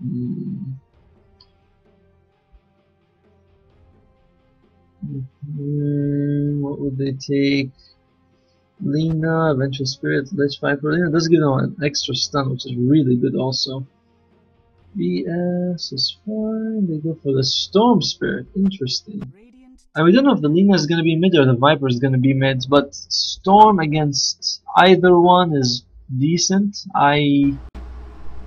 Hmm. What would they take? Lina, Vengeful Spirit, Lich Viper. Lina does give them an extra stun, which is really good also. BS is fine. They go for the Storm Spirit. Interesting. And we don't know if the Lina is going to be mid or the Viper is going to be mid, but Storm against either one is decent. I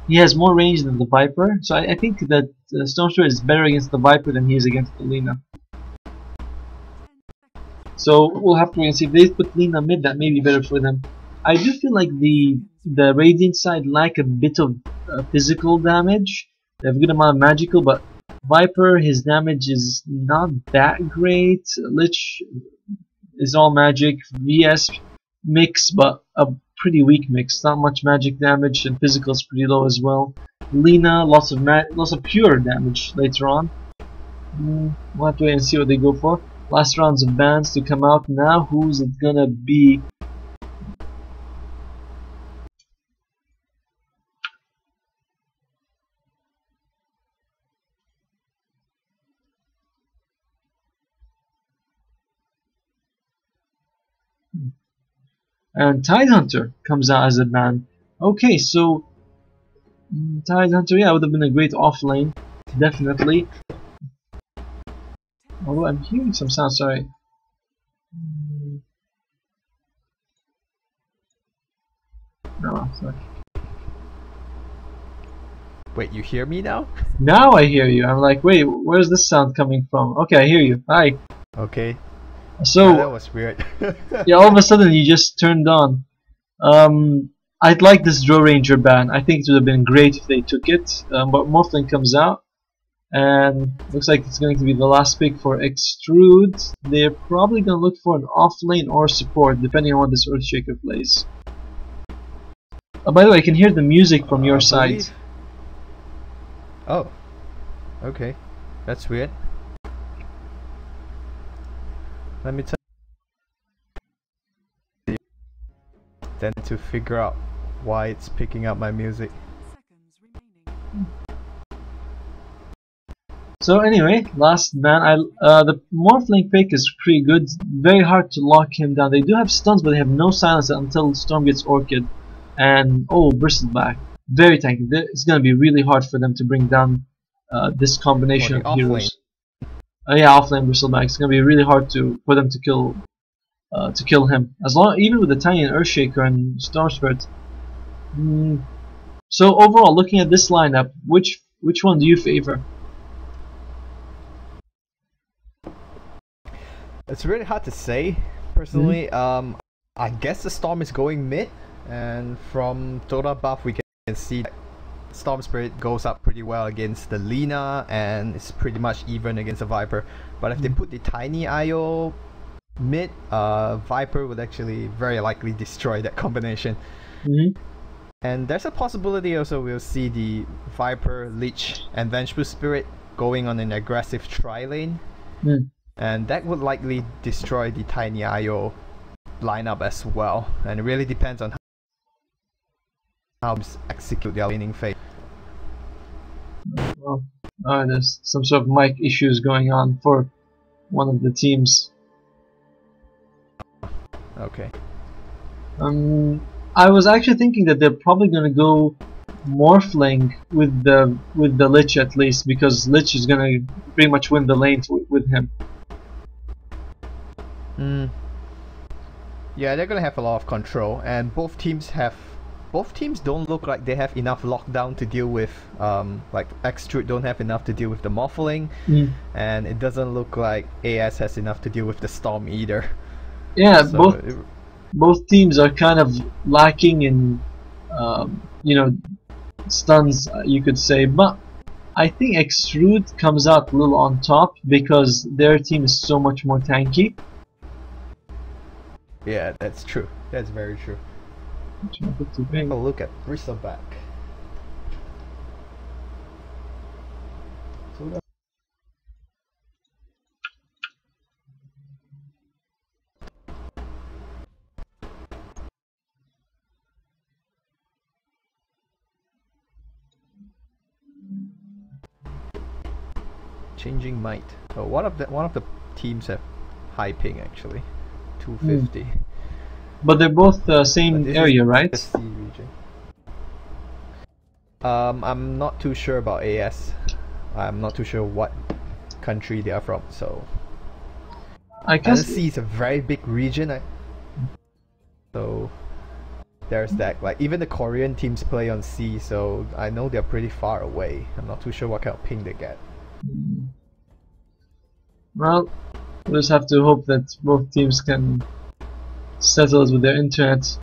he has more range than the Viper, so I, I think that uh, Storm Spirit is better against the Viper than he is against the Lina. So we'll have to wait and see if they put Lina mid. That may be better for them. I do feel like the the Radiant side lack a bit of uh, physical damage. They have a good amount of magical, but Viper, his damage is not that great. Lich is all magic. VS mix, but a pretty weak mix. Not much magic damage, and physical is pretty low as well. Lina, lots of lots of pure damage later on. Mm, we'll have to wait and see what they go for. Last rounds of bans to come out now. Who's it gonna be? And Tidehunter comes out as a ban. Okay, so mm, Tidehunter, yeah, would have been a great off lane, definitely. Although I'm hearing some sound, sorry. Mm. No, sorry. Wait, you hear me now? Now I hear you. I'm like, wait, where's this sound coming from? Okay, I hear you. Hi. Okay. So yeah, that was weird. yeah, all of a sudden you just turned on. Um, I'd like this Drow Ranger ban. I think it would have been great if they took it. Um, but Morphling comes out, and looks like it's going to be the last pick for Extrude. They're probably going to look for an off lane or support, depending on what this Earthshaker plays. Oh, by the way, I can hear the music from Uh, your side. Oh. Okay. That's weird. Let me tell you. Then to figure out why it's picking up my music. So anyway, last man, I uh, the Morphling pick is pretty good. Very hard to lock him down. They do have stuns, but they have no silence until Storm gets Orchid. And oh, Bristleback, very tanky. It's gonna be really hard for them to bring down uh, this combination of heroes. Uh, yeah, offlane Bristleback. It's gonna be really hard to for them to kill uh, to kill him. As long even with the Tiny and Earthshaker and Storm Spirit. Mm. So overall, looking at this lineup, which which one do you favor? It's really hard to say, personally. Um, I guess the Storm is going mid, and from Dotabuff we can see that Storm Spirit goes up pretty well against the Lina, and it's pretty much even against the Viper. But if they put the Tiny IO mid, uh, Viper would actually very likely destroy that combination. Mm-hmm. And there's a possibility also we'll see the Viper, Lich, and Vengeful Spirit going on an aggressive tri lane. Mm. And that would likely destroy the Tiny IO lineup as well. And it really depends on they execute their winning phase. Well, uh, there's some sort of mic issues going on for one of the teams. Okay. Um, I was actually thinking that they're probably gonna go Morphling with the with the Lich at least because Lich is gonna pretty much win the lane with him. Mm. Yeah, they're gonna have a lot of control, and both teams have. Both teams don't look like they have enough lockdown to deal with. Um, like Extrude don't have enough to deal with the Morphling, Mm. and it doesn't look like AS has enough to deal with the Storm either. Yeah, So both it- both teams are kind of lacking in, um, you know, stuns, you could say. But I think Extrude comes out a little on top because their team is so much more tanky. yeah, that's true. That's very true. A look at. So that- Changing might. Oh, one of the one of the teams have high ping actually, 250. But they're both the same area, right? the C region. Um, I'm not too sure about AS. I'm not too sure what country they are from. So, I and guess C is a very big region. I, so, there's that. Like even the Korean teams play on C, so I know they're pretty far away. I'm not too sure what kind of ping they get. Well, we'll just have to hope that both teams can settle with their internet.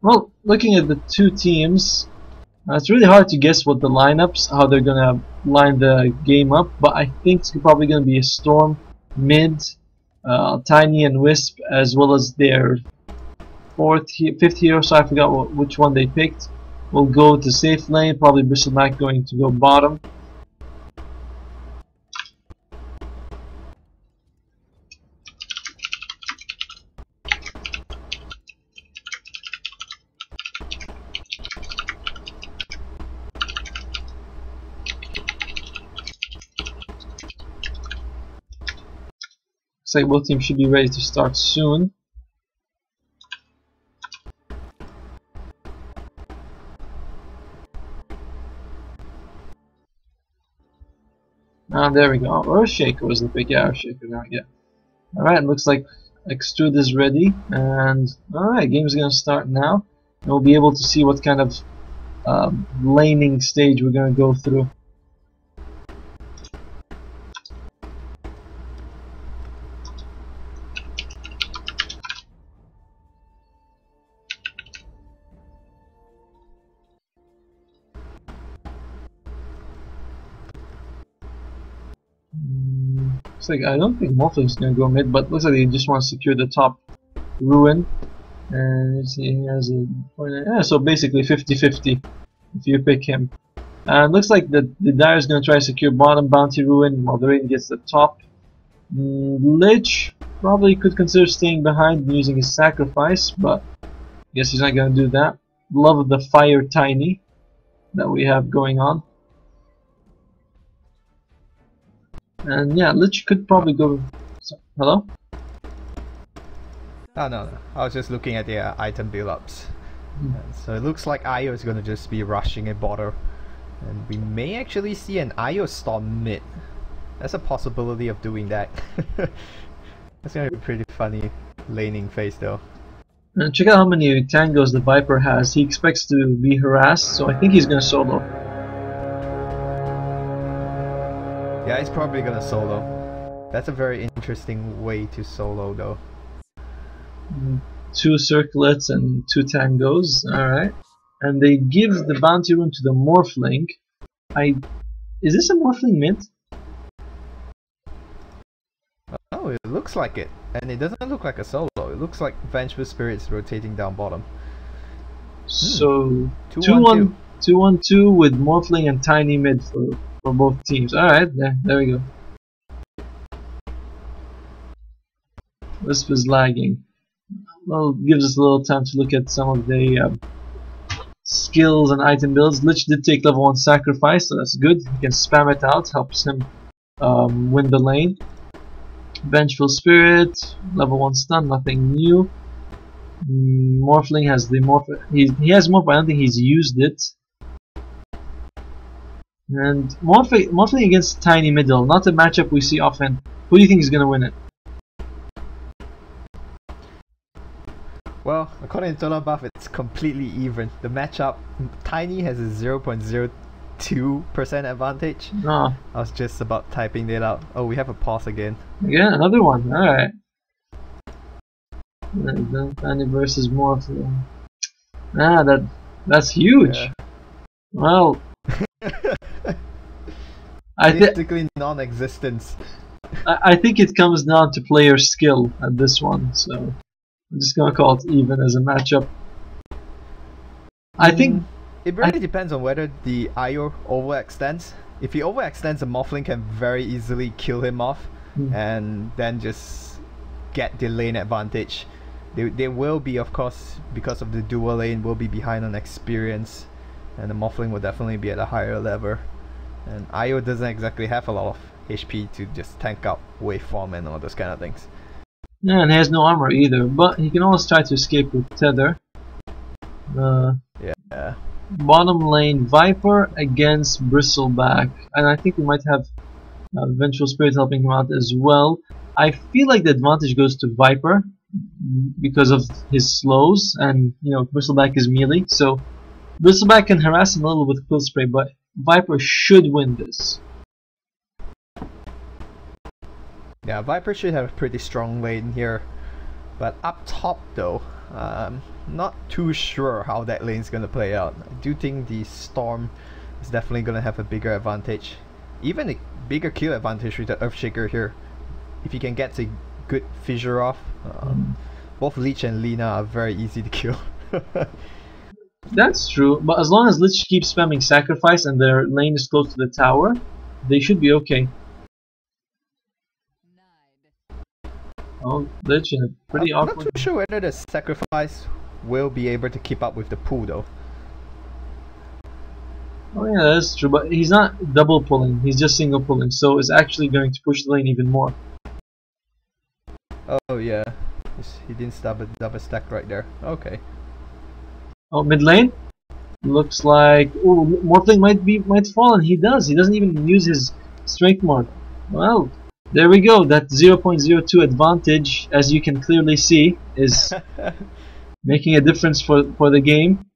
Well, looking at the two teams, uh, it's really hard to guess what the lineups, how they're gonna line the game up. But I think it's probably gonna be a Storm, Mid, uh, Tiny, and Wisp, as well as their fourth, fifth hero. So I forgot what, which one they picked. Will go to safe lane. Probably Bristleback going to go bottom. Looks team should be ready to start soon. Ah, there we go. Earthshaker was the big Earthshaker now, yeah. Alright, looks like Extrude is ready, and alright, game's gonna start now. And we'll be able to see what kind of um, laning stage we're gonna go through. Looks like I don't think Morphling's gonna go mid, but looks like he just wants to secure the top rune. And he has a yeah, so basically 50-50 if you pick him. And looks like the the Dire is gonna try to secure bottom bounty rune while the rain gets the top. Mm, Lich probably could consider staying behind and using his sacrifice, but I guess he's not gonna do that. Love the fire tiny that we have going on. And yeah, Lich could probably go. So, hello? Oh no, no. I was just looking at the uh, item build-ups. Hmm. Uh, So it looks like Io is gonna just be rushing a bottom, and we may actually see an Io storm mid. That's a possibility of doing that. That's gonna be a pretty funny laning phase though. And check out how many tangos the Viper has. He expects to be harassed, so I think he's gonna solo. Yeah, he's probably gonna solo. That's a very interesting way to solo though. Two circlets and two tangos. Alright. And they give the bounty rune to the Morphling. I. Is this a Morphling mint? Oh, it looks like it. And it doesn't look like a solo. It looks like Vengeful Spirits rotating down bottom. So. Hmm. Two, 2 one, 1 two. 2 1 2 with Morphling and Tiny mid for, for both teams. Alright, there, there we go. Wisp is lagging. Well, gives us a little time to look at some of the um, skills and item builds. Lich did take level 1 sacrifice, so that's good. He can spam it out, helps him um, win the lane. Vengeful Spirit, level 1 stun, nothing new. Mm, Morphling has the morph. He, he has morph, but I don't think he's used it. And Morphling, Morphling against Tiny Middle, not a matchup we see often. Who do you think is gonna win it? Well, according to Dotabuff, it's completely even. The matchup, Tiny has a 0.02% advantage. Oh, I was just about typing that out. Oh, we have a pause again. again, another one. Alright. Tiny versus Morphling. Ah, that that's huge. Yeah. Well, I, non-existence. I I think it comes down to player skill at this one, so I'm just gonna call it even as a matchup. I think Mm, It really depends on whether the IO overextends. If he overextends, the Morphling can very easily kill him off Hmm. and then just get the lane advantage. They, they will be, of course, because of the dual lane, will be behind on experience, and the Morphling will definitely be at a higher level. And Io doesn't exactly have a lot of HP to just tank out waveform and all those kind of things. Yeah, and he has no armor either, but he can always try to escape with Tether. Uh, yeah. Bottom lane, Viper against Bristleback, and I think we might have uh, Vengeful Spirit helping him out as well. I feel like the advantage goes to Viper because of his slows, and you know Bristleback is melee, so Bristleback can harass him a little with Quill Spray, but Viper should win this. Yeah, Viper should have a pretty strong lane here. But up top though, um, not too sure how that lane is gonna play out. I do think the Storm is definitely gonna have a bigger advantage. Even a bigger kill advantage with the Earthshaker here. If you can get a good fissure off. Um, both Lich and Lina are very easy to kill. That's true, but as long as Lich keeps spamming sacrifice and their lane is close to the tower, they should be okay. Oh, Lich in a pretty I'm awkward. not too sure whether the sacrifice will be able to keep up with the pool though. Oh yeah, that's true, but he's not double pulling, he's just single pulling, so it's actually going to push the lane even more. Oh yeah, he didn't stop double double stack right there. Okay. Oh, mid lane? Looks like oh, Morphling might be might fall, and he does. He doesn't even use his strength mark. Well, there we go. That 0.02 advantage, as you can clearly see, is making a difference for for the game.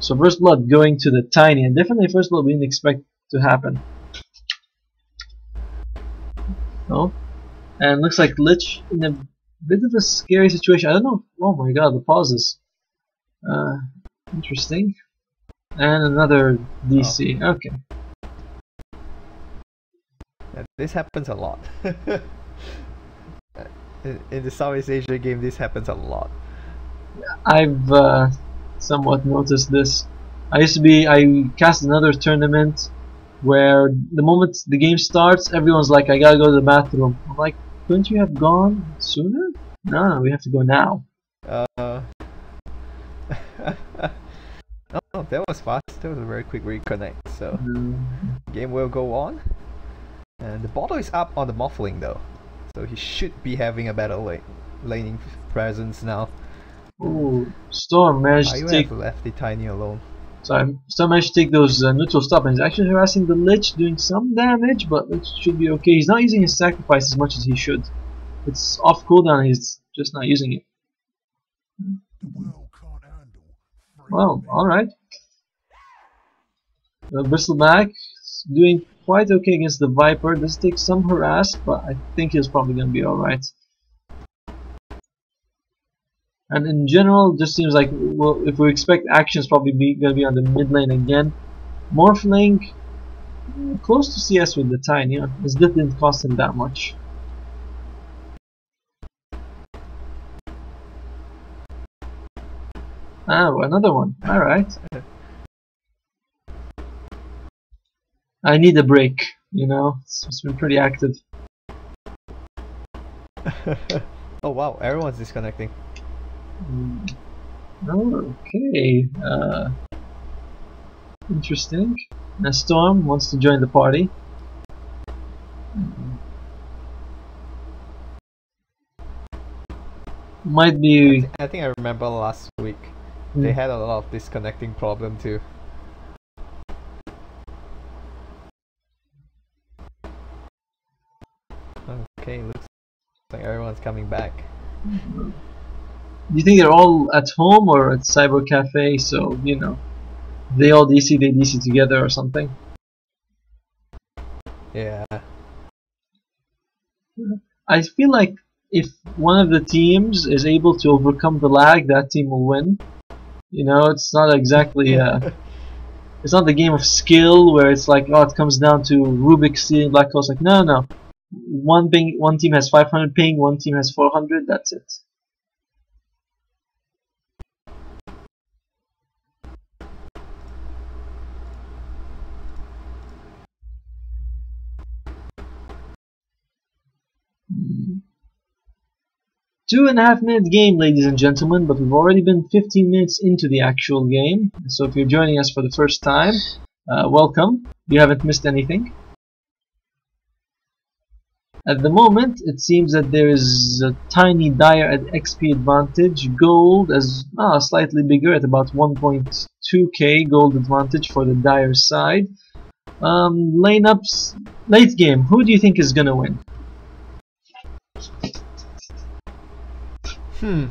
So first blood going to the tiny, and definitely first blood we didn't expect to happen. Oh, and looks like Lich in a bit of a scary situation. I don't know. Oh my god, the pauses. Uh, interesting. And another DC. Okay. Yeah, this happens a lot. in, in the Southeast Asia game, this happens a lot. I've uh, somewhat noticed this. I used to be. I cast another tournament where the moment the game starts, everyone's like, "I gotta go to the bathroom." I'm like, "Couldn't you have gone sooner?" No, we have to go now. Uh, oh, that was fast. That was a very quick reconnect. So Mm, game will go on. And the bottle is up on the Morphling though, so he should be having a better lane laning presence now. Ooh, Storm managed I to will take. have left the tiny alone. Sorry, Storm managed to take those uh, neutral stop, and he's actually harassing the Lich, doing some damage, but it should be okay. He's not using his sacrifice as much as he should. It's off cooldown. He's just not using it. Well, alright. Uh, Bristleback is doing quite okay against the Viper. Does take some harass, but I think he's probably going to be alright. And in general, just seems like well, if we expect action, probably be, going to be on the mid lane again. Morphling, mm, close to CS with the Tiny. This didn't cost him that much. Oh, another one. Alright. I need a break, you know? It's, it's been pretty active. oh wow, everyone's disconnecting. Mm. Okay. Uh, interesting. Now Storm wants to join the party. Might be. I think I remember last week they Mm. had a lot of disconnecting problem too. Okay, looks like everyone's coming back. Do you think they're all at home or at Cyber Cafe? So you know, they all DC, they DC together or something. Yeah. I feel like if one of the teams is able to overcome the lag, that team will win. You know, it's not exactly uh, it's not the game of skill where it's like oh it comes down to Rubik's stealing black holes. Like no, no, one ping, one team has 500 ping, one team has 400. That's it. Two and a half minute game, ladies and gentlemen, but we've already been 15 minutes into the actual game. So if you're joining us for the first time, Uh, welcome. You haven't missed anything. At the moment, it seems that there is a tiny Dire at XP advantage. Gold as ah, slightly bigger at about 1.2k gold advantage for the Dire side. Um, lineups, late game. Who do you think is gonna win? Hmm.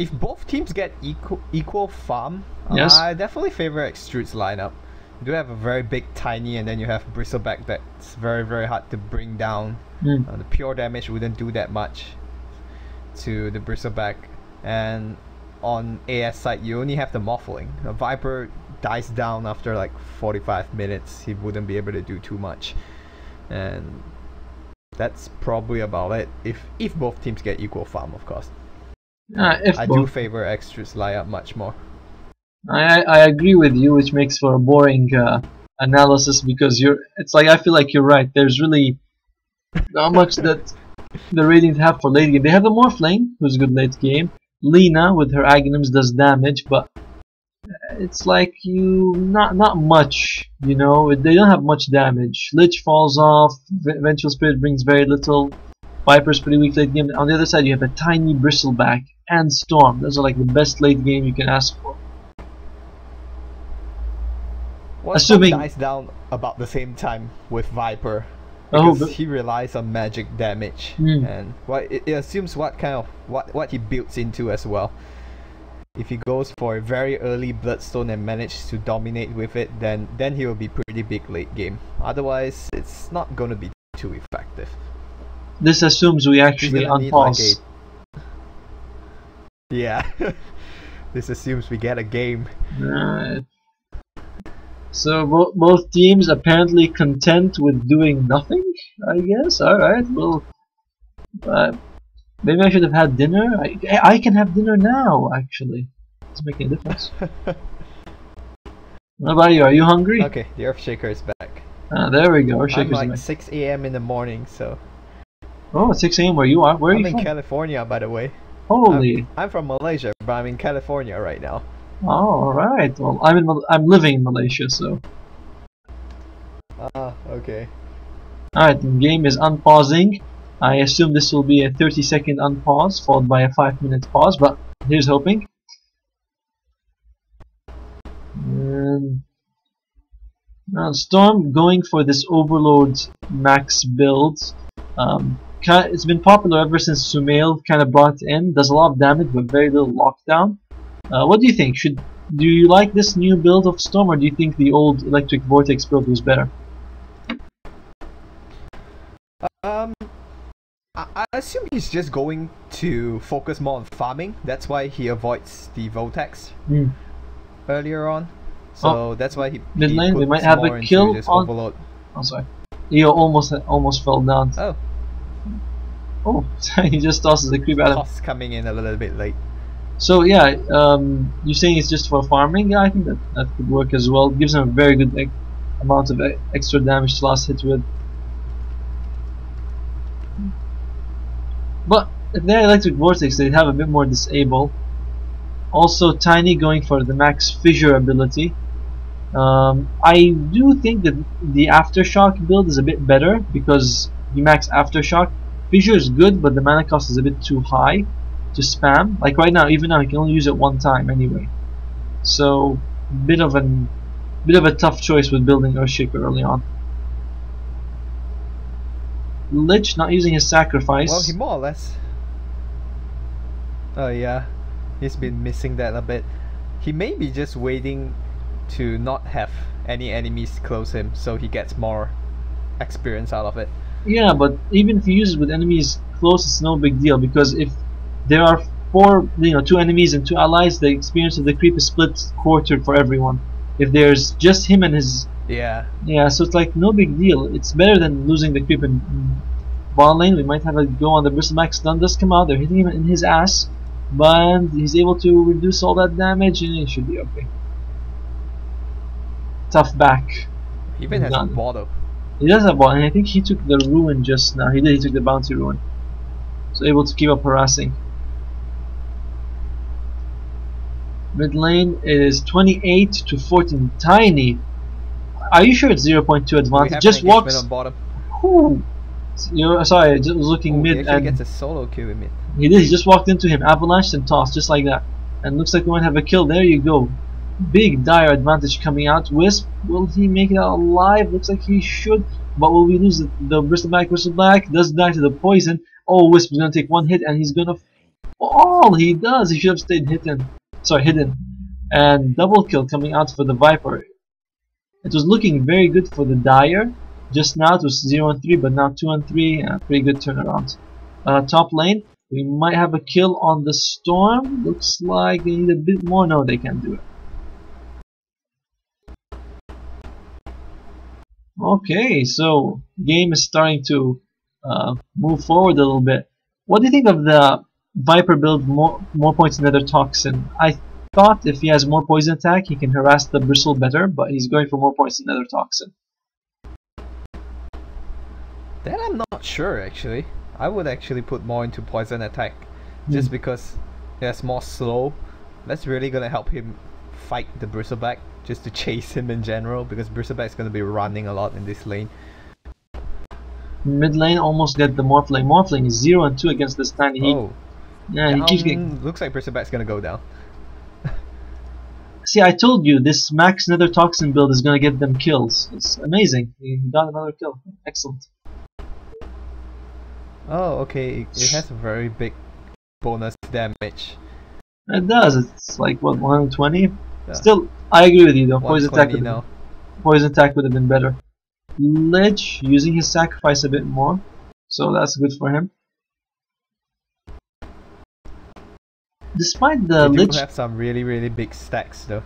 If both teams get equal equal farm, Yes. I definitely favor Extrude's lineup. You do have a very big tiny, and then you have Bristleback that's very very hard to bring down. Hmm. Uh, the pure damage wouldn't do that much to the Bristleback, and on AS side you only have the Morphling. A Viper dies down after like 45 minutes. He wouldn't be able to do too much, and that's probably about it. If if both teams get equal farm, of course. Uh, if I do both. favor Extrude's lineup much more. I, I agree with you, which makes for a boring uh, analysis because you're. It's like I feel like you're right. There's really not much that the ratings have for late game. They have the Morphling, who's good late game. Lina with her Aghanims does damage, but it's like you not not much. You know, they don't have much damage. Lich falls off. V- Vengeful Spirit brings very little. Viper's pretty weak late game. On the other side, you have a tiny Bristleback and Storm. Those are like the best late game you can ask for. Well, Assuming- dies down about the same time with Viper. Oh, Because but- he relies on magic damage, Hmm. and what it, it assumes what kind of what what he builds into as well. If he goes for a very early Bloodstone and manages to dominate with it, then then he will be pretty big late game. Otherwise, it's not gonna be too effective. This assumes we actually like unpause. a yeah. this assumes we get a game. Alright. So bo both teams apparently content with doing nothing, I guess. Alright, well, uh, maybe I should have had dinner. I, I can have dinner now, actually. It's making a difference. What about you? Are you hungry? Okay, the Earthshaker is back. Ah, there we go. I'm Shaker's like back. 6 a.m. in the morning, so Oh, 6 a.m. where you are. Where are I'm you in from? California, by the way. Holy. I'm from Malaysia, but I'm in California right now. Oh, alright. Well, I'm in. Mal- I'm living in Malaysia, so. Ah, okay. Alright, the game is unpausing. I assume this will be a 30 second unpause followed by a 5 minute pause, but here's hoping. And now Storm going for this Overload max build. Um, it's been popular ever since Sumail kind of brought in. Does a lot of damage but very little lockdown. Uh, what do you think? Should do you like this new build of Storm or do you think the old Electric Vortex build was better? Um, I, I assume he's just going to focus more on farming. That's why he avoids the Vortex Hmm. earlier on. So that's why he Mid he lane, we might have a kill on- overload. Oh, sorry. Eo almost almost fell down. Oh, Oh, he just tosses the creep him. costs coming in a little bit late. So yeah, um, you're saying it's just for farming? Yeah, I think that that could work as well. Gives him a very good e amount of e extra damage to last hit with. But if they're electric vortex, they have a bit more disable. Also, Tiny going for the max fissure ability. Um, I do think that the aftershock build is a bit better because the max aftershock fissure is good, but the mana cost is a bit too high to spam. Like right now, even now, you can only use it one time anyway. So, bit of an bit of a tough choice with building Earthshaker early on. Lich not using his sacrifice. Well, he more or less. Oh yeah, he's been missing that a bit. He may be just waiting to not have any enemies close him, so he gets more experience out of it. Yeah, but even if he uses it with enemies close, it's no big deal because if there are four, you know, two enemies and two allies, the experience of the creep is split quartered for everyone. If there's just him and his, Yeah, yeah, so it's like no big deal. It's better than losing the creep in bottom lane. We might have a go on the Bristleback. Stun does come out. They're hitting him in his ass, but he's able to reduce all that damage, and it should be okay. Tough back. he even has a None. bottle. He does have one, and I think he took the rune just now. He did. He took the bounty rune, so able to keep up harassing. Mid lane is 28 to 14. Tiny Are you sure it's 0.2 We advantage? Just walks. on bottom. Ooh. You're, sorry, I just was looking Ooh, mid and gets a solo kill in mid. he did. He just walked into him, avalanched and tossed just like that. And looks like we might have a kill. There you go. Big dire advantage coming out. Wisp, will he make it out alive? Looks like he should. But will we lose the, the bristleback? Bristleback does die to the poison. Oh, Wisp is gonna take one hit and he's gonna fall. He does. He should have stayed hidden. Sorry, hidden. And double kill coming out for the Viper. It was looking very good for the Dire. Just now it was 0 and 3, but now 2 and 3. Uh, pretty good turnaround. Uh, top lane, we might have a kill on the Storm. Looks like they need a bit more. No, they can't do it. Okay, so game is starting to uh, move forward a little bit. What do you think of the Viper build more more points Nether Toxin? I thought if he has more poison attack, he can harass the bristle better, but he's going for more points than Nether Toxin. That I'm not sure actually. I would actually put more into poison attack, just Hmm. because that's more slow. That's really gonna help him fight the bristleback, just to chase him in general, because bristleback's gonna be running a lot in this lane. Mid lane almost get the Morphling. Morphling is 0 and 2 against this tiny. He, yeah, he keeps getting. um, looks like bristleback's gonna go down. See, I told you this max Nether Toxin build is gonna get them kills. It's amazing. He got another kill. Excellent. Oh, okay. It has a very big bonus damage. It does. It's like what 120. Yeah. Still, I agree with you though. Poison attack, 120 would, now. poison attack would have been better. Lich using his sacrifice a bit more, so that's good for him. Despite the they do have some really, really big stacks though.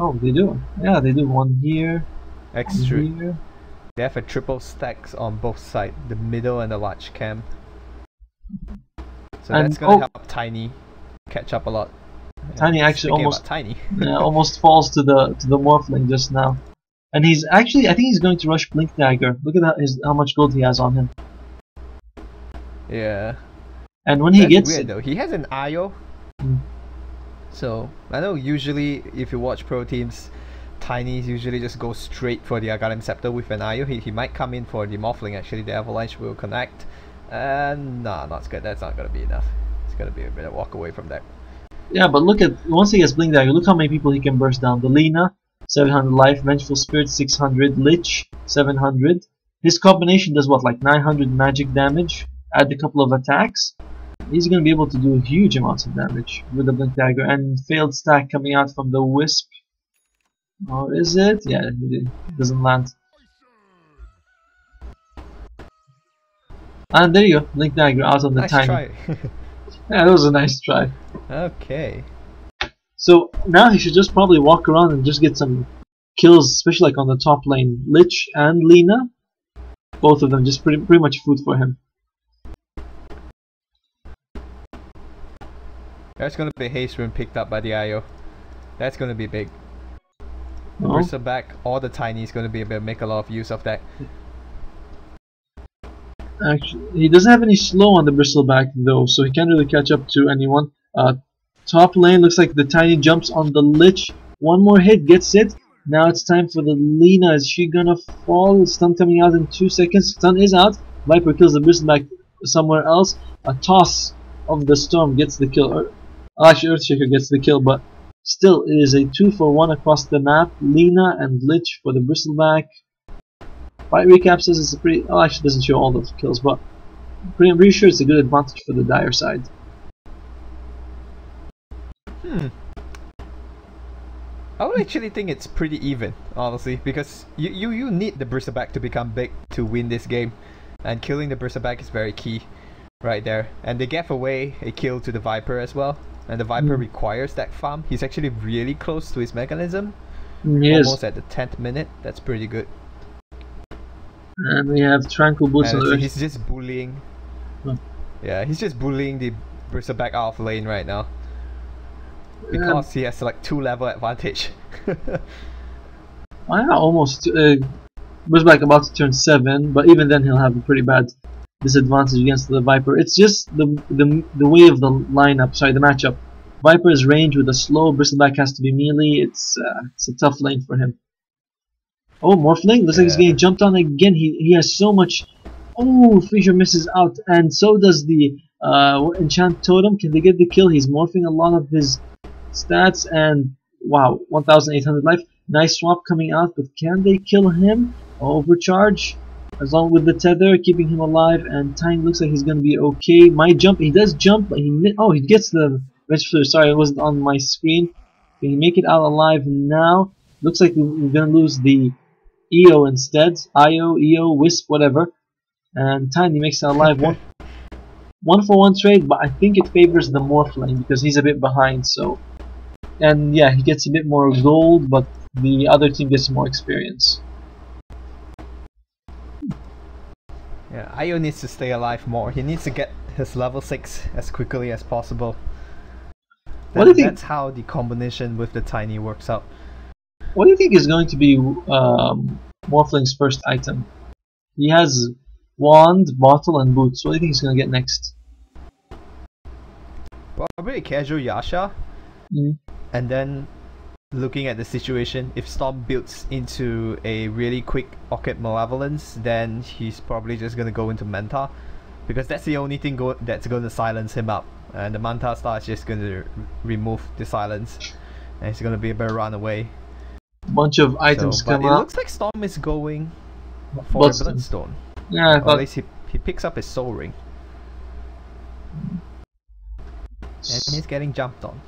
oh, they do. Yeah, they do. One here, one Extra. here. They have a triple stacks on both sides, the middle and the large camp. So And- that's gonna oh. help Tiny catch up a lot. Tiny actually almost- Tiny. yeah, almost falls to the to the Morphling just now. And he's actually, I think he's going to rush Blink Dagger. Look at that, his, how much gold he has on him. yeah. And when he gets weird it, though. He has an IO. So I know usually if you watch pro teams, Tiny's usually just go straight for the Aghanim Scepter with an IO. He, he might come in for the Morphling actually. The Avalanche will connect. And nah, not good. That's not gonna be enough. It's gonna be a bit of walk away from that. yeah, but look at once he gets Blink Dagger, look how many people he can burst down. The Lina, 700 life, Vengeful Spirit 600, Lich 700. His combination does what, like 900 magic damage. Add a couple of attacks. He's gonna be able to do huge amounts of damage with the Blink Dagger. And failed stack coming out from the Wisp. Or is it? Yeah, it doesn't land. And there you go, Blink Dagger out of the Nice tiny. Yeah, that was a nice try. okay. So now he should just probably walk around and just get some kills, especially like on the top lane. Lich and Lina, both of them just pretty pretty much food for him. There's gonna be haste rune picked up by the IO. That's gonna be big. No? Bristleback or the Tiny is gonna be able to make a lot of use of that. Actually, he doesn't have any slow on the bristleback though, so he can't really catch up to anyone. Uh, top lane looks like the tiny jumps on the lich. One more hit gets it. Now it's time for the Lina. Is she gonna fall? Stun coming out in two seconds. Stun is out. Viper kills the bristleback somewhere else. A toss of the storm gets the kill. Actually, Earthshaker gets the kill, but still, it is a two for one across the map. Lina and Lich for the bristleback. Fight recap says it's a pretty. Oh, actually, doesn't show all the kills, but pretty, I'm pretty sure it's a good advantage for the dire side. Hmm. I would actually think it's pretty even, honestly, because you, you, you need the Bristleback to become big to win this game. And killing the Bristleback is very key right there. And they gave away a kill to the Viper as well. And the Viper Mm. requires that farm. He's actually really close to his Mekansm. Almost at the 10th minute. That's pretty good. And we have Tranquil Boots And on he's just bullying. Hmm. Yeah, he's just bullying the Bristleback out of lane right now. Because he has like two level advantage. Yeah, almost. Uh, Bristleback about to turn 7, but even then he'll have a pretty bad disadvantage against the Viper. It's just the, the, the way of the lineup, sorry, the matchup. Viper's range with a slow, Bristleback has to be melee. It's, uh, it's a tough lane for him. Oh, Morphling looks like he's Yeah. getting jumped on again. He he has so much. Oh, Fissure misses out, and so does the uh, Enchant Totem. Can they get the kill? He's morphing a lot of his stats, and wow, 1,800 life. Nice swap coming out, but can they kill him? Overcharge, as long with the tether, keeping him alive, and Tiny looks like he's gonna be okay. my jump. He does jump, but he oh he gets the register. Sorry, it wasn't on my screen. Can he make it out alive now? Looks like we- we're gonna lose the EO instead. IO, EO, Wisp, whatever. And Tiny makes it alive. One, one for one trade, but I think it favors the Morphling because he's a bit behind. So, and yeah, he gets a bit more gold, but the other team gets more experience. Yeah, Io needs to stay alive more. He needs to get his level 6 as quickly as possible. What do you think- That's how the combination with the tiny works out. What do you think is going to be um, Morphling's first item? He has wand, bottle, and boots. What do you think he's gonna get next? Probably a casual Yasha, Mm. and then looking at the situation, if Storm builds into a really quick Orchid Malevolence, then he's probably just gonna go into Manta, because that's the only thing go- that's gonna silence him up, and the Manta Style is just gonna r- remove the silence, and he's gonna be able to run away. Bunch of items so, come it out. looks like Storm is going for Bloodstone. Bloodstone. Yeah, I Or at least he, he picks up his Soul Ring, and he's getting jumped on.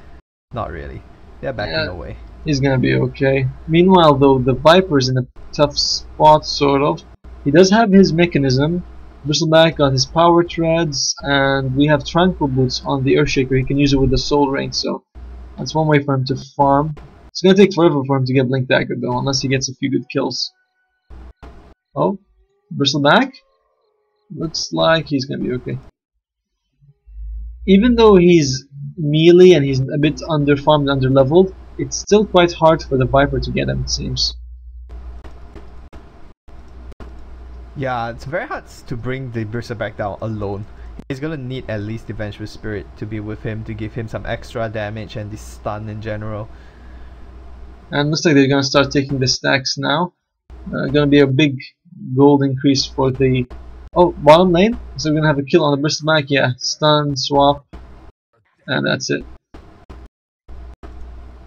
Not really. They're backing Yeah. away. he's gonna be okay. Meanwhile, though, the Viper's in a tough spot, sort of. He does have his Mekansm. Bristleback got his power treads, and we have Tranquil Boots on the Earthshaker. He can use it with the Soul Ring, so that's one way for him to farm. It's gonna take forever for him to get Blink Dagger, though, unless he gets a few good kills. Oh, Bristleback? Looks like he's gonna be okay. Even though he's melee and he's a bit under farmed, under leveled, it's still quite hard for the Viper to get him, it seems. Yeah, it's very hard to bring the Berserk back down alone. He's gonna need at least the Vengeful Spirit to be with him to give him some extra damage and the stun in general. And looks like they're gonna start taking the stacks now. Uh, gonna be a big gold increase for the oh bottom lane. So we're gonna have a kill on the Bristol Bristleback. Yeah, stun, swap, and that's it.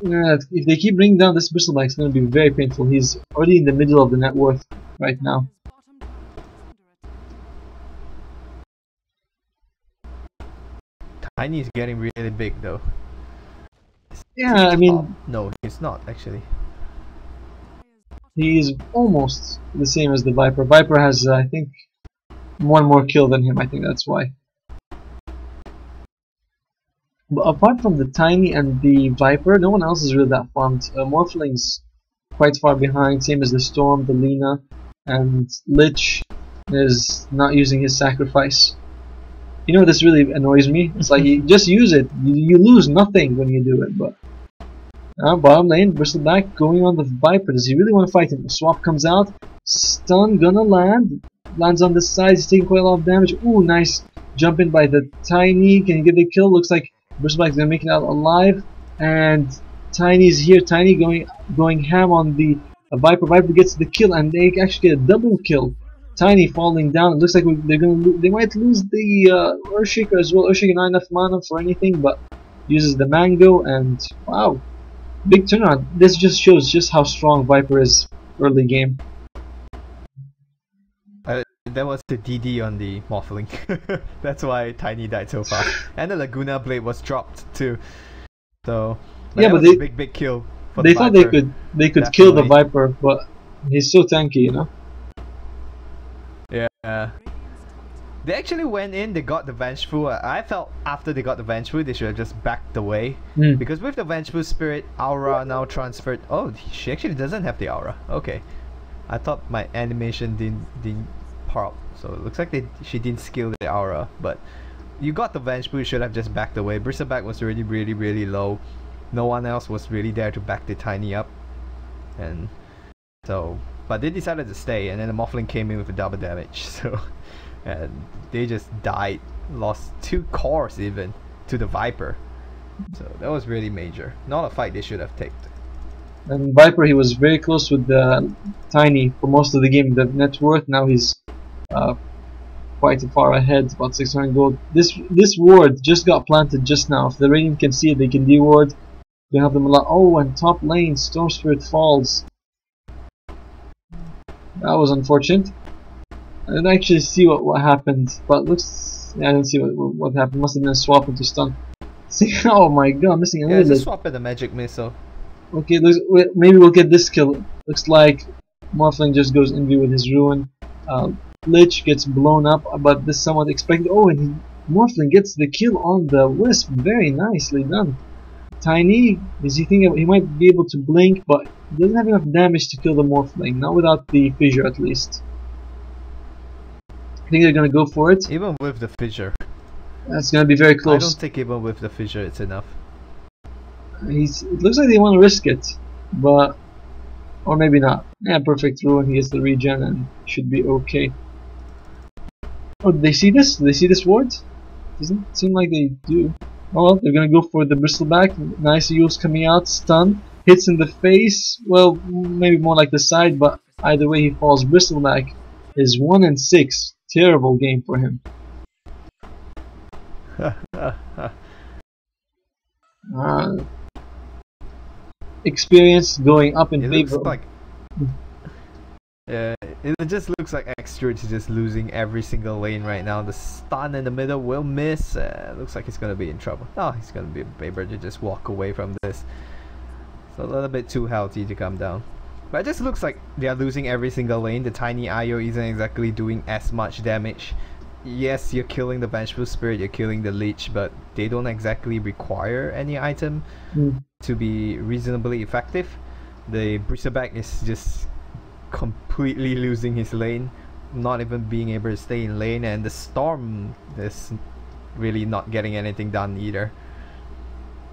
Yeah, if they keep bringing down this Bristol Bristleback, it's gonna be very painful. He's already in the middle of the net worth right now. Tiny is getting really big though. Yeah, I mean no, he's not actually. he's almost the same as the Viper. Viper has, uh, I think, one more kill than him. I think that's why. But apart from the Tiny and the Viper, no one else is really that farmed. Uh, Morphling's quite far behind, same as the Storm, the Lina, and Lich is not using his sacrifice. You know this really annoys me. It's like you just use it. You, you lose nothing when you do it, but uh, bottom lane, Bristleback going on the Viper. Does he really want to fight him? Swap comes out. Stun gonna land. Lands on the side. He's taking quite a lot of damage. Ooh, nice jump in by the Tiny. Can he get the kill? Looks like Bristleback's gonna make it out alive. And Tiny's here. Tiny going going ham on the uh, Viper. Viper gets the kill, and they actually get a double kill. Tiny falling down. It looks like they're gonna they might lose the uh, Earthshaker as well. Earthshaker not enough mana for anything, but uses the mango and wow, big turnaround. This just shows just how strong Viper is early game. There was the DD on the Morphling. That's why Tiny died so fast. and the Laguna Blade was dropped too. So Yeah, but was a they- big big kill. For They the thought they could they could kill the Viper, but he's so tanky, you know. Yeah. They actually went in, they got the Vengeful. I felt after they got the Vengeful, they should have just backed away. Hmm. Because with the Vengeful Spirit, Aura now transferred. Oh, she actually doesn't have the Aura. Okay. I thought my animation didn't, didn't pop. So it looks like they, she didn't skill the Aura. But you got the Vengeful, you should have just backed away. Bristleback was already really, really low. No one else was really there to back the Tiny up. And so, but they decided to stay, and then the Morphling came in with a double damage. So, and they just died, lost two cores even to the Viper. So that was really major. Not a fight they should have taken. And Viper, he was very close with the Tiny for most of the game. The net worth now he's uh, quite far ahead, about 600 gold. This this ward just got planted just now. If the Radiant can see it, they can deward. They help them a lot. Oh, and top lane, Storm Spirit falls. That was unfortunate. I didn't actually see what, what happened, but looks. Yeah, I didn't see what, what happened. Must have been a swap into stun. See, oh my god, missing a Yeah, little bit. swap in the magic missile. Okay, looks, maybe we'll get this kill. Looks like Morphling just goes in view with his rune. Uh, Lich gets blown up, uh, but this is somewhat expected. Oh, and he, Morphling gets the kill on the Wisp. Very nicely done. Tiny, is he thinking he might be able to blink, but he doesn't have enough damage to kill the Morphling. Not without the fissure, at least. I think they're gonna go for it. Even with the fissure. That's gonna be very close. I don't think even with the fissure it's enough. He's, it looks like they want to risk it, but or maybe not. Yeah, perfect rune. He gets the regen and should be okay. Oh, they see this? Do they see this ward? Doesn't seem like they do. Oh well, they're gonna go for the bristleback. Nice use coming out, stun, hits in the face. Well, maybe more like the side, but either way he falls. Bristleback is one and six. Terrible game for him. Uh, experience going up in it looks like yeah, it just looks like Extra is just losing every single lane right now. The stun in the middle will miss. Uh, looks like he's gonna be in trouble. Oh, he's gonna be able to just walk away from this. It's a little bit too healthy to come down. But it just looks like they are losing every single lane. The tiny IO isn't exactly doing as much damage. Yes, you're killing the Vengeful Spirit, you're killing the Lich, but they don't exactly require any item Hmm. to be reasonably effective. The Bristleback is just completely losing his lane, not even being able to stay in lane, and the Storm is really not getting anything done either.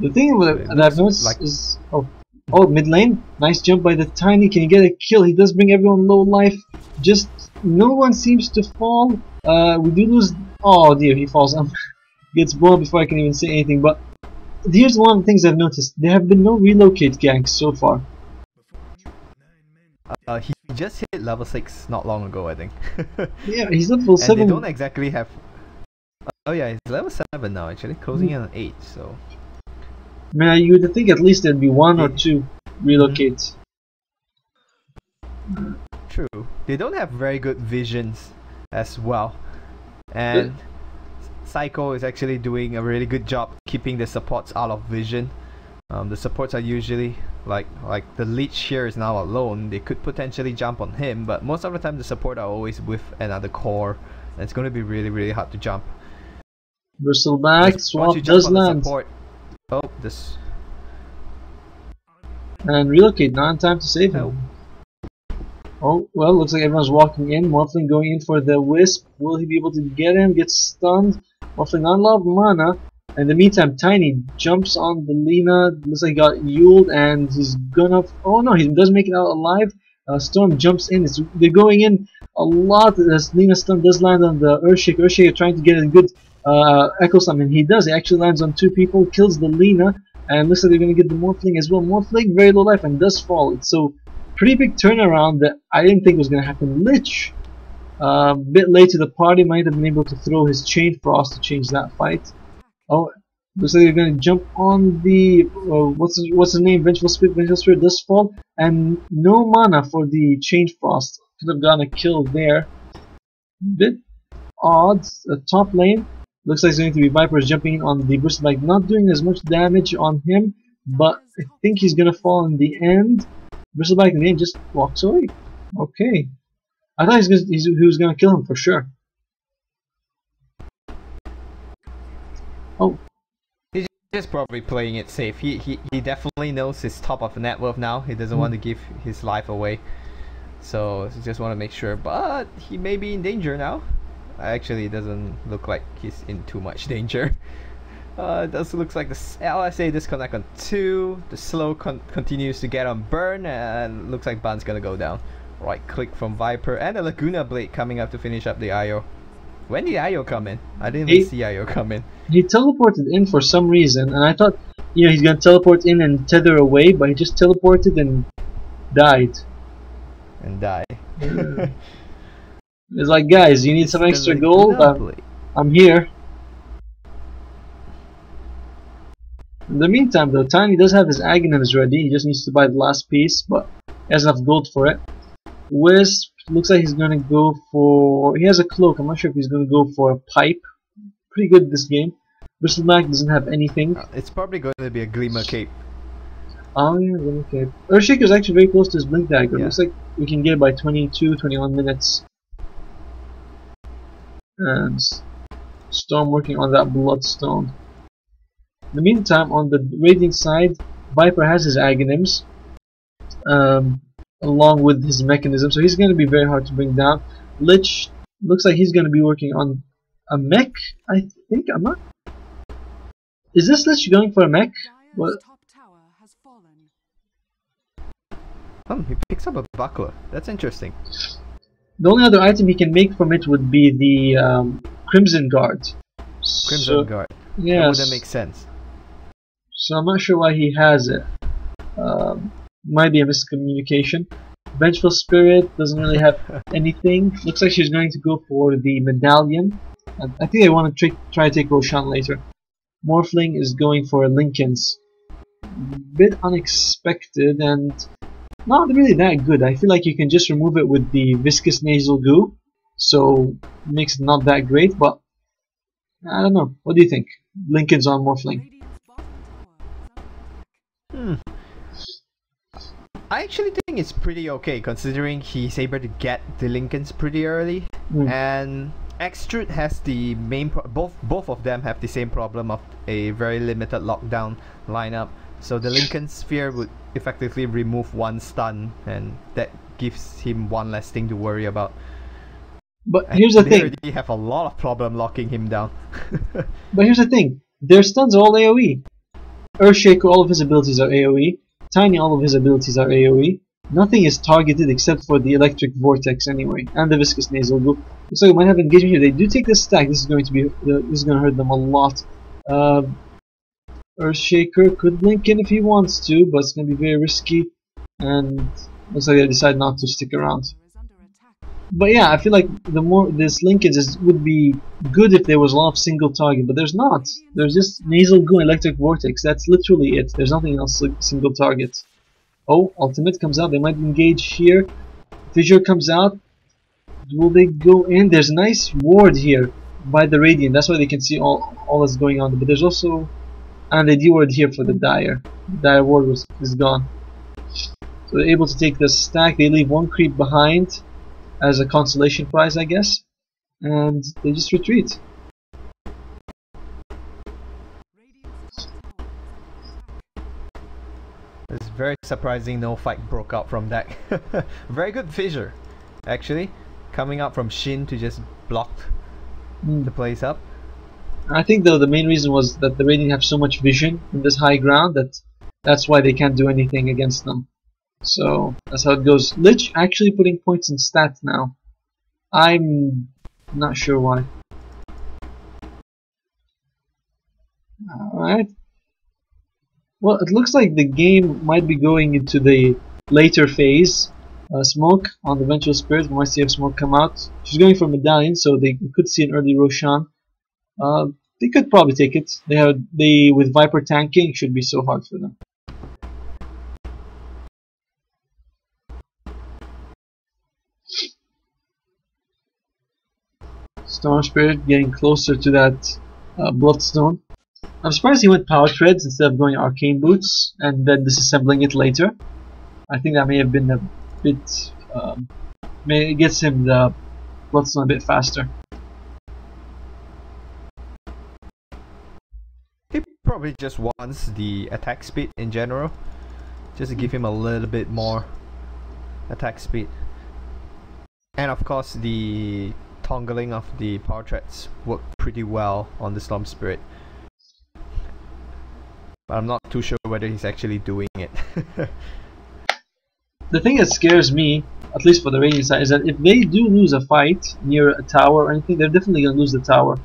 The thing with, It that I've noticed like- is oh, oh mid lane, nice jump by the tiny. Can he get a kill? He does bring everyone low life. Just no one seems to fall. Uh, we do lose. Oh dear, he falls. Um, gets blown before I can even say anything. But here's one of the things I've noticed: there have been no relocate ganks so far. Uh, he just hit level 6 not long ago, I think. Yeah, he's level and they seven. don't exactly have. Oh, yeah, he's level 7 now, actually, closing in on 8, so. I mean, you would think at least there'd be one or two relocates. True. They don't have very good visions as well. And Psycho is actually doing a really good job keeping the supports out of vision. Um, the supports are usually like like the Lich here is now alone. They could potentially jump on him, but most of the time the support are always with another core. And it's going to be really really hard to jump. Bristle back, Once swap does land, support, oh this and relocate. Not in time to save him. Oh, well, looks like everyone's walking in. Morphling going in for the Wisp. Will he be able to get him? Gets stunned. Morphling on mana. In the meantime, Tiny jumps on the Lina. Looks like he got Yuled and he's gonna. Oh no, he does make it out alive. Uh, Storm jumps in. It's, they're going in a lot. As Lina stun does land on the Earthshake. Earthshake trying to get a good uh, Echo Summon. He does. He actually lands on two people, kills the Lina, and looks like they're gonna get the Morphling as well. Morphling very low life and does fall. It's so pretty big turnaround that I didn't think was to happen. Lich, a uh, bit late to the party, might have been able to throw his Chain Frost to change that fight. Oh, looks like they're going to jump on the uh, what's his, what's his name? Vengeful Spirit. Vengeful Spirit does fall, and no mana for the Chain Frost. Could have gotten a kill there. Bit odd. Uh, top lane looks like it's going to be Vipers jumping in on the Bristle like not doing as much damage on him, but I think he's to fall in the end. Bristleback in the end just walks away. Okay. I thought gonna, he was to kill him for sure. Oh, He's just probably playing it safe. He, he he definitely knows his top of net worth now. He doesn't want to give his life away. So he just want to make sure. But he may be in danger now. Actually, it doesn't look like he's in too much danger. Uh, it does looks like the LSA disconnect on two. The slow con continues to get on burn, and looks like Ban's gonna go down. Right click from Viper and a Laguna Blade coming up to finish up the IO. When did IO come in? I didn't even He- see IO come in. he teleported in for some reason, and I thought you know, he's gonna teleport in and tether away, but he just teleported and died. And die. It's like, guys, you need some extra gold? I'm, I'm here. In the meantime, though, Tiny does have his Aghanims ready. He just needs to buy the last piece, but he has enough gold for it. Wisp looks like he's gonna go for. He has a cloak. I'm not sure if he's gonna go for a pipe. Pretty good this game. Bristleback doesn't have anything. Uh, it's probably going to be a Glimmer Cape. Oh yeah, Glimmer Cape. Earthshaker is actually very close to his Blink Dagger. Yeah. Looks like we can get it by 22, 21 minutes. And Storm working on that Bloodstone. In the meantime, on the Radiant side, Viper has his Aghanims. Um, along with his Mekansm, so he's going to be very hard to bring down. Lich looks like he's going to be working on a mech. I think I'm not. Is this Lich going for a mech? What? Top tower has fallen. Hmm, he picks up a buckler. That's interesting. The only other item he can make from it would be the um, Crimson Guard. Crimson so, Guard. That Yes. wouldn't make sense. So I'm not sure why he has it. Um, might be a miscommunication. Vengeful Spirit doesn't really have anything. Looks like she's going to go for the medallion. I, think I want to try, try to take Roshan later. Morphling is going for Linken's. Bit unexpected and not really that good. I feel like you can just remove it with the viscous nasal goo, so makes it not that great. But I don't know. What do you think? Linken's on Morphling. I actually think it's pretty okay considering he's able to get the Linkens pretty early, Hmm. and Extrude has the main pro- both both of them have the same problem of a very limited lockdown lineup. So the Linken Sphere would effectively remove one stun, and that gives him one less thing to worry about. But And here's the they thing. already have a lot of problem locking him down. But here's the thing. Their stuns are all AoE. Earthshaker, all of his abilities are AoE. Tiny, all of his abilities are AoE. Nothing is targeted except for the electric vortex anyway, and the viscous nasal goo. Looks like we might have engagement here. They do take this stack. This is going to be. Uh, this is going to hurt them a lot. Uh, Earthshaker could blink in if he wants to, but it's going to be very risky. And looks like they decide not to stick around. Tower is under attack. But yeah, I feel like the more this linkage is would be good if there was a lot of single target, but there's not. There's just nasal goo electric vortex. That's literally it. There's nothing else like single target. Oh, ultimate comes out. They might engage here. Fissure comes out. Will they go in? There's a nice ward here by the radiant. That's why they can see all all that's going on. But there's also and they ward here for the dire. The dire ward was is gone. So they're able to take the stack. They leave one creep behind as a consolation prize, I guess, and they just retreat. Radiant's top tower is under attack. It's very surprising no fight broke out from that. very good fissure, actually. Coming up from Shin to just block Hmm. the place up. I think though the main reason was that the Radiant have so much vision in this high ground that that's why they can't do anything against them. So that's how it goes. Lich actually putting points in stats now. I'm not sure why. Alright. Well, it looks like the game might be going into the later phase. Uh, smoke on the Vengeful Spirit. We might see if Smoke come out. She's going for Medallion, so they could see an early Roshan. Uh, they could probably take it. They have they with Viper tanking should be so hard for them. Storm Spirit getting closer to that uh, Bloodstone. I'm surprised he went Power Treads instead of going Arcane Boots and then disassembling it later. I think that may have been a bit. Um, may it gets him the Bloodstone a bit faster. He probably just wants the attack speed in general, just to give him a little bit more attack speed. And of course, the tongling of the power worked pretty well on the Storm Spirit. But I'm not too sure whether he's actually doing it. The thing that scares me, at least for the Radiant side, is that if they do lose a fight near a tower or anything, they're definitely gonna lose the tower.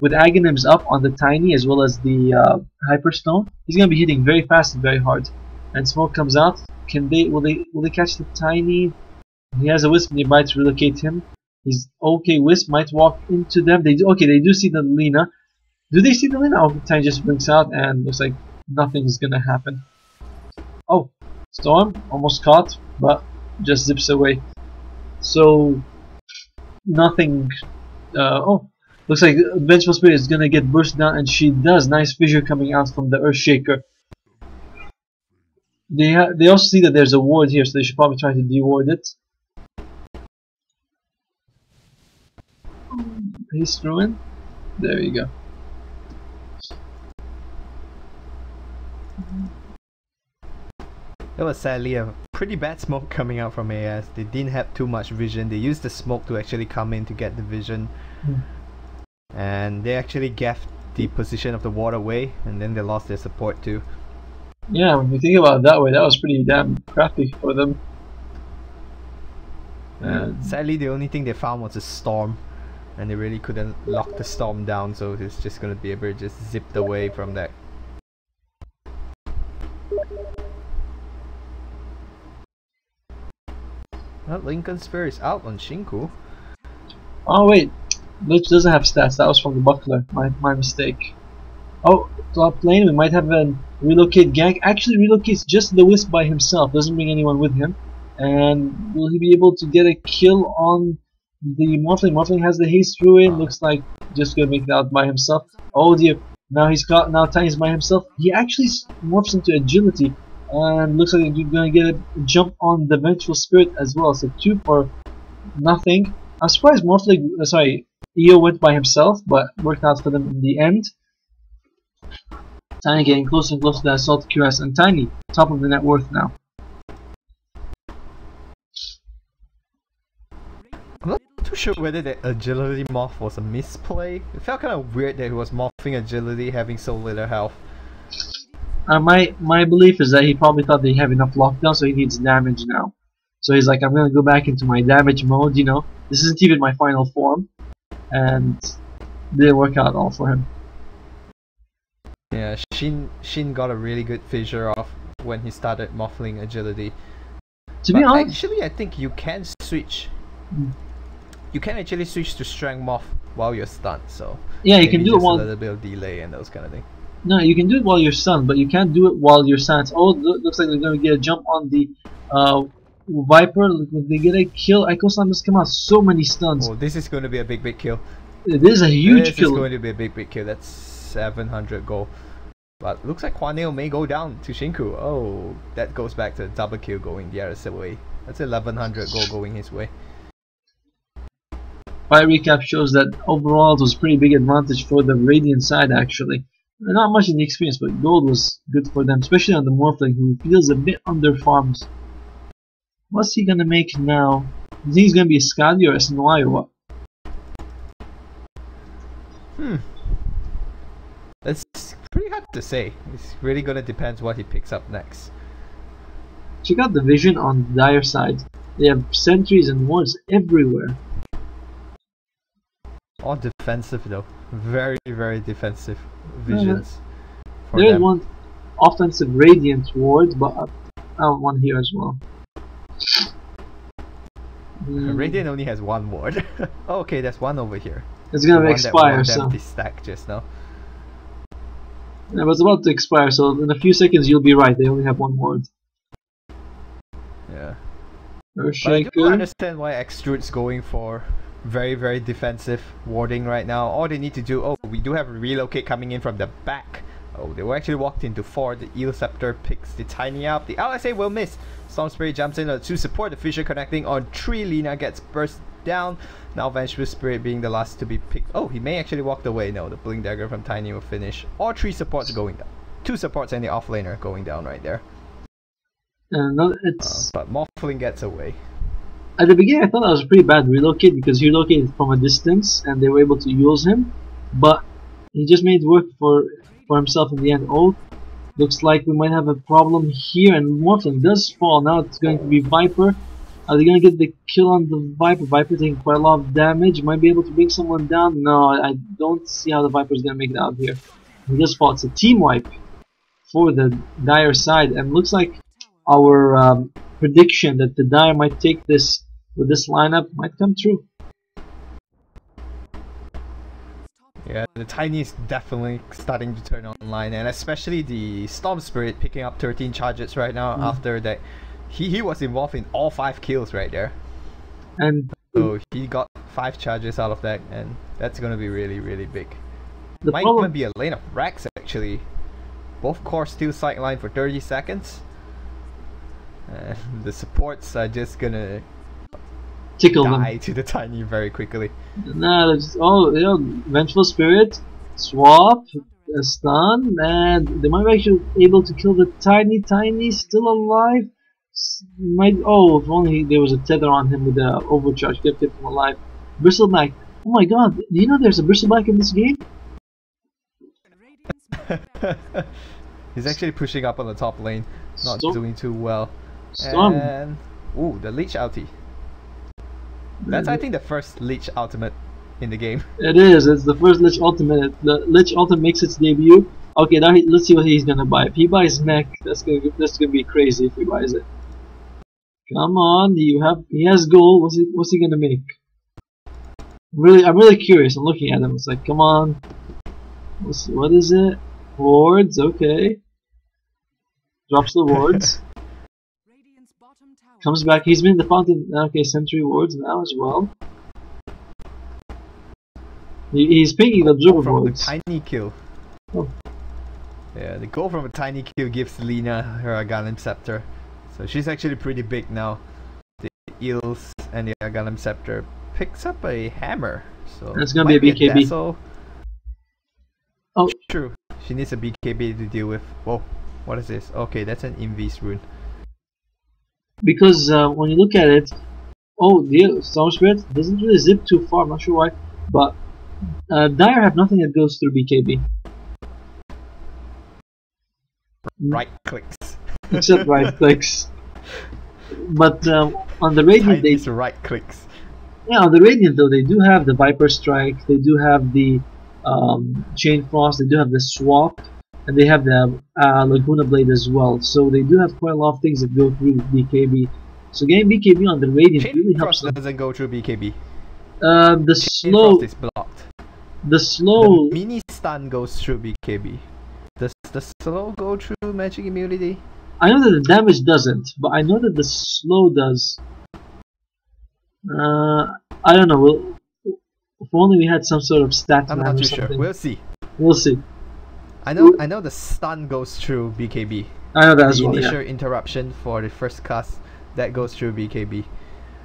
with Aghanims up on the Tiny as well as the uh, Hyperstone, he's gonna be hitting very fast and very hard. And smoke comes out. Can they? Will they? Will they catch the Tiny? He has a Wisp nearby to relocate him. He's okay. Wisp might walk into them. They do. Okay, they do see the Lina. Do they see the Lina? Oh, Tiny just blinks out and looks like nothing's gonna happen. Oh, Storm almost caught, but just zips away. So nothing. Uh, oh, looks like Vengeful Spirit is gonna get burst down, and she does. Nice fissure coming out from the Earth Shaker. They they also see that there's a ward here, so they should probably try to deward it. Haste Rune. There you go. It was sadly a pretty bad smoke coming out from AS. They didn't have too much vision. They used the smoke to actually come in to get the vision. Hmm. And they actually gaffed the position of the waterway and then they lost their support too. Yeah, when you think about it that way, that was pretty damn crappy for them. And Sadly, the only thing they found was a storm, and they really couldn't lock the storm down, so it's just gonna be able to just zipped away from that. Well, Linken Sphere is out on Shinku. Oh wait, Lich doesn't have stats. That was from the buckler. My my mistake. Oh, top lane. We might have a relocate gank. Actually, relocates just the wisp by himself. Doesn't bring anyone with him. And will he be able to get a kill on the Morphling? Morphling has the haste rune. Looks like just gonna make it out by himself. Oh dear. Now he's caught. now Tiny's by himself. He actually morphs into agility. And looks like you're gonna get a jump on the vengeful spirit as well. So two for nothing. I'm surprised Morphling, uh, sorry, IO went by himself, but worked out for them in the end. Tiny getting closer and closer to that Assault Cuirass, and Tiny, top of the net worth now. I'm not too sure whether that agility morph was a misplay. It felt kind of weird that he was morphing agility having so little health. Uh, my my belief is that he probably thought they have enough lockdown, so he needs damage now. So he's like, I'm gonna go back into my damage mode. You know, this isn't even my final form, and didn't work out all for him. Yeah, Shin Shin got a really good fissure off when he started muffling agility. To be But honest, actually, I think you can switch. You can actually switch to strength morph while you're stunned. So yeah, you can do it while a little bit of delay and those kind of things. No, you can do it while you're stunned, but you can't do it while you're stunned. Oh, looks like they're gonna get a jump on the uh, Viper. They get a kill, Echo Slam just come out. So many stuns. Oh, this is going to be a big, big kill. It is a huge this kill. This is going to be a big, big kill. That's 700 gold. But looks like Kwaneo may go down to Shinku. Oh, that goes back to double kill going the other way. That's 1100 gold going his way. My recap shows that overall it was a pretty big advantage for the Radiant side actually. Not much in the experience, but gold was good for them, especially on the Morphling who feels a bit under farms. What's he gonna make now? You think he's gonna be a Skadi or a SNY or what? Hmm. It's pretty hard to say. It's really gonna depend what he picks up next. Check out the vision on the dire side. They have sentries and wards everywhere. All defensive though. Very, very defensive visions. For There is them. one offensive radiant ward, but I want one here as well. Mm, Radiant only has one ward. oh, okay, there's one over here. It's gonna that expire, won so stack just now. it was about to expire. So in a few seconds, you'll be right. They only have one ward. Yeah. But I do Earthshaker. understand why Extrude's going for very, very defensive warding right now. All they need to do, oh, we do have a relocate coming in from the back. Oh, they were actually walked into four. The Eul Scepter picks the Tiny up. The LSA will miss. Storm Spirit jumps in to support the Fissure connecting on three. Lina gets burst down. Now Vengeful Spirit being the last to be picked. Oh, he may actually walk away. No, the Blink Dagger from Tiny will finish. All three supports going down. Two supports and the offlaner going down right there. Uh, no, Uh, but Morphling gets away. At the beginning. I thought that was pretty bad relocate because he relocated from a distance and they were able to use him, but he just made work for for himself in the end. Oh, looks like we might have a problem here, and Morphling does fall. Now it's going to be Viper. Are they gonna get the kill on the Viper? Viper taking quite a lot of damage. Might be able to bring someone down. No, I don't see how the Viper is gonna make it out here. He just fought. It's a team wipe for the Dire side, and looks like our um, prediction that the Dire might take this with this lineup might come true. Yeah, the Tiny is definitely starting to turn online, and especially the Storm Spirit picking up 13 charges right now Mm. after that. He, he was involved in all 5 kills right there. And So he got 5 charges out of that, and that's gonna be really, really big. the Might problem, even be a lane of Rex actually. Both cores still sideline for 30 seconds. And the supports are just gonna tickle them. die to the Tiny very quickly. Nah, there's oh, you know, Vengeful Spirit, swap, a stun, and they might be actually able to kill the tiny, tiny, still alive. S- Might oh, if only there was a tether on him with the overcharge, kept him alive. Bristleback. Oh my God! Do you know there's a Bristleback in this game? He's actually pushing up on the top lane, not Storm- doing too well. Storm. And ooh, the Lich ulti. That's I mm-hmm. think the first Lich ultimate in the game. It is. It's the first Lich Ultimate. The Lich Ultimate makes its debut. Okay, now he, let's see what he's gonna buy. If he buys Mech, that's gonna that's gonna be crazy if he buys it. Come on, you have he has gold. What's he what's he gonna make? Really, I'm really curious. I'm looking at him. It's like, come on. What's, what is it? Wards. Okay. Drops the wards. Radiant's bottom tower Comes back. He's been the. Okay, Sentry wards now as well. He, he's picking the Observer from the tiny kill. Oh. Yeah, the goal from a tiny kill gives Lina her Aghanim Scepter. So she's actually pretty big now. The Eul's and the Aghanim Scepter picks up a hammer. So That's gonna be a BKB. Oh. True. She needs a BKB to deal with. Whoa. What is this? Okay, that's an Invis rune. Because uh, when you look at it, oh, the Storm Spirit doesn't really zip too far. I'm not sure why, but uh, Dire have nothing that goes through BKB Right clicks. except right clicks. But um, on the Radiant, they Tiny's right clicks. yeah, on the Radiant though they do have the Viper Strike, they do have the um, Chain Frost, they do have the Swap, and they have the uh, Laguna Blade as well. So they do have quite a lot of things that go through BKB. So getting BKB on the Radiant really helps Frost doesn't go through BKB. Uh, the Chain slow, Frost is blocked. the slow The mini stun goes through BKB. Does the slow go through magic immunity? I know that the damage doesn't, but I know that the slow does. Uh, I don't know. We'll, if only we had some sort of stat I'm not or too sure. We'll see. We'll see. I know I know the stun goes through BKB. I know that as the well. initial Yeah. interruption for the first cast that goes through BKB.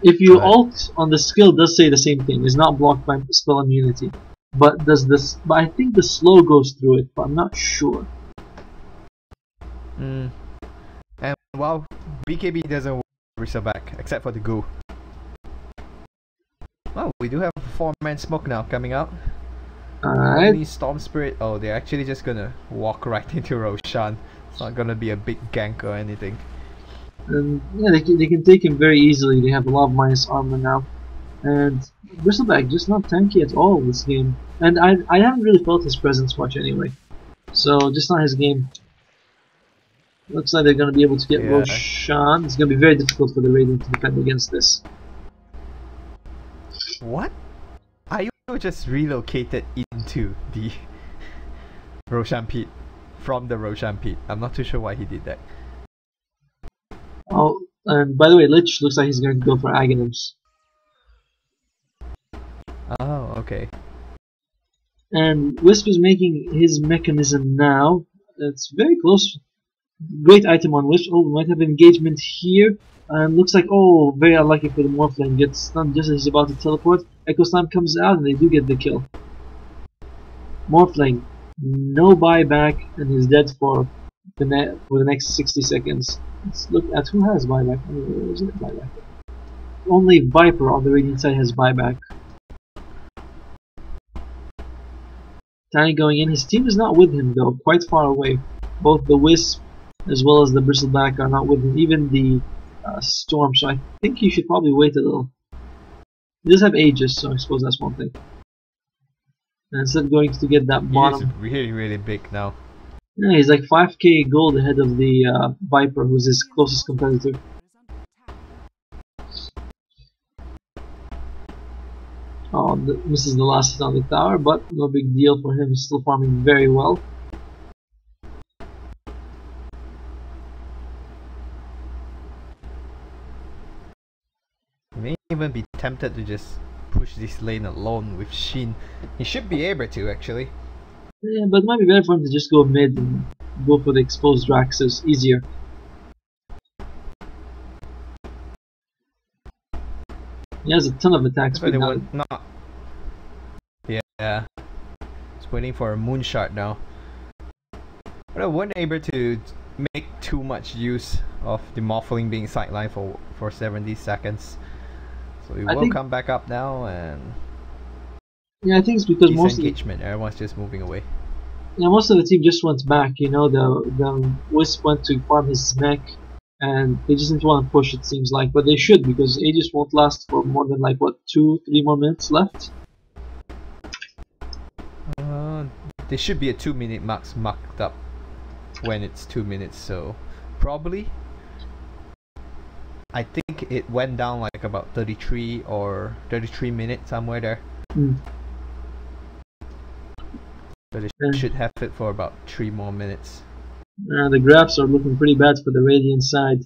If you Right. alt on the skill, does say the same thing. It's not blocked by spell immunity, but does this? But I think the slow goes through it, but I'm not sure. Mm. And well, BKB doesn't work back, except for the goo. Oh, we do have a four-man smoke now coming out. Alright. Only Storm Spirit. Oh, they're actually just gonna walk right into Roshan. It's not gonna be a big gank or anything. And yeah, they can, they can take him very easily. They have a lot of minus armor now. And Bristleback just not tanky at all this game. And I I haven't really felt his presence much anyway. So just not his game. Looks like they're gonna be able to get Yeah. Roshan. It's gonna be very difficult for the Radiant to defend against this. What? Are you just relocated into the Roshan pit from the Roshan pit? I'm not too sure why he did that. Oh, and by the way, Lich looks like he's going to go for Aghanims. Oh, okay. And Wisp is making his Mekansm now. It's very close. Great item on Wisp. Oh, we might have engagement here. And looks like, oh, very unlucky for the Morphling. Gets stunned just as he's about to teleport. Echo Slam comes out and they do get the kill. Morphling, no buyback, and he's dead for the, for the next 60 seconds. Let's look at who has buyback. Oh, is it? Buyback. Only Viper on the Radiant side has buyback. Tiny going in. His team is not with him though, quite far away. Both the Wisp as well as the Bristleback are not with him. Even the uh, Storm, so I think he should probably wait a little. He does have Aegis, so I suppose that's one thing. And instead going to get that bottom, really, really big now. yeah, he's like 5k gold ahead of the uh, Viper, who's his closest competitor. Oh, th- misses the last hit on the tower, but no big deal for him. He's still farming very well. He may even be tempted to just push this lane alone with Shin. He should be able to actually. Yeah, but it might be better for him to just go mid and go for the exposed Draxus easier. He has a ton of attacks. But speed not. Yeah. He's waiting for a moonshot now. But I wasn't able to make too much use of the Morphling being sidelined for for 70 seconds. So we I will come back up now and Yeah, I think it's because most of, the. Everyone's just moving away. yeah, most of the team just went back. You know, the the Wisp went to farm his mech, and they just didn't want to push. It seems like, but they should because Aegis won't last for more than like what two, three more minutes left. Uh, there should be a two minute max marked up when it's two minutes, so probably. I think it went down like about 33 or 33 minutes somewhere there. Mm. So they Yeah. should have it for about three more minutes. Uh, the graphs are looking pretty bad for the Radiant side.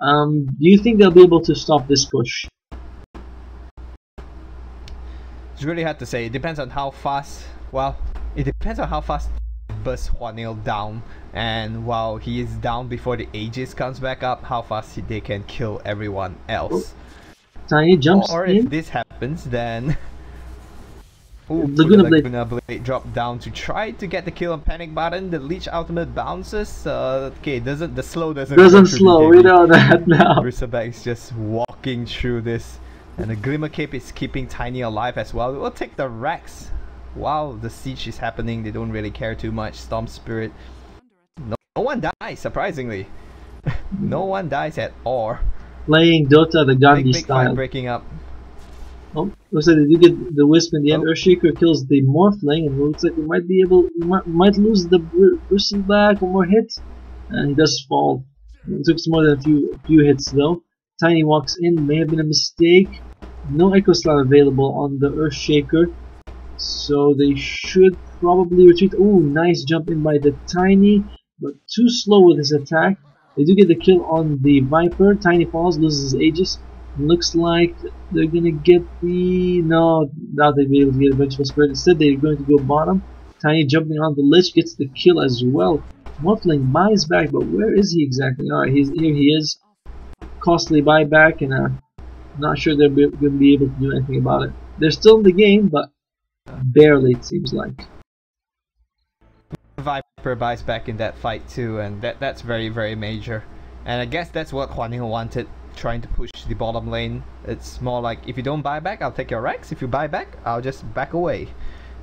Um, do you think they'll be able to stop this push? It's really hard to say. It depends on how fast. Well, it depends on how fast burst Juanil down, and while he is down before the Aegis comes back up, how fast they can kill everyone else. Tiny jumps Or in. if this happens, then. Ooh, Laguna the Blade. Laguna Blade drop down to try to get the kill on Panic Button. The Lich ultimate bounces. Uh, okay, doesn't the slow doesn't. Doesn't slow. We know that now. Bristleback is just walking through this, and the Glimmer Cape is keeping Tiny alive as well. We'll take the Rex. While the siege is happening, they don't really care too much. Storm Spirit. No, one dies, surprisingly. no one dies at all. Playing Dota the Big, Gandhi big fight style. breaking up. Oh, looks like they do get the Wisp in the end. Oh. Earthshaker kills the Morphling, and looks like we might be able, might, might lose the Br- Bristleback one more hit, and he does fall. It took more than a few few hits though. Tiny walks in, may have been a mistake. No Echo Slam available on the Earthshaker, so they should probably retreat. Oh, nice jump in by the Tiny, but too slow with his attack. They do get the kill on the Viper. Tiny falls, loses his Aegis. Looks like they're gonna get the no, now they'll be able to get a vengeful spirit. Instead, they're going to go bottom. Tiny jumping on the lich gets the kill as well. Morphling buys back, but where is he exactly? Alright, he's here. He is costly buyback, and I'm uh, not sure they're be, gonna be able to do anything about it. They're still in the game, but barely. It seems like. Buys back in that fight too, and that that's very very major. And I guess that's what Juanil wanted, trying to push the bottom lane. It's more like if you don't buy back, I'll take your Rex. If you buy back, I'll just back away.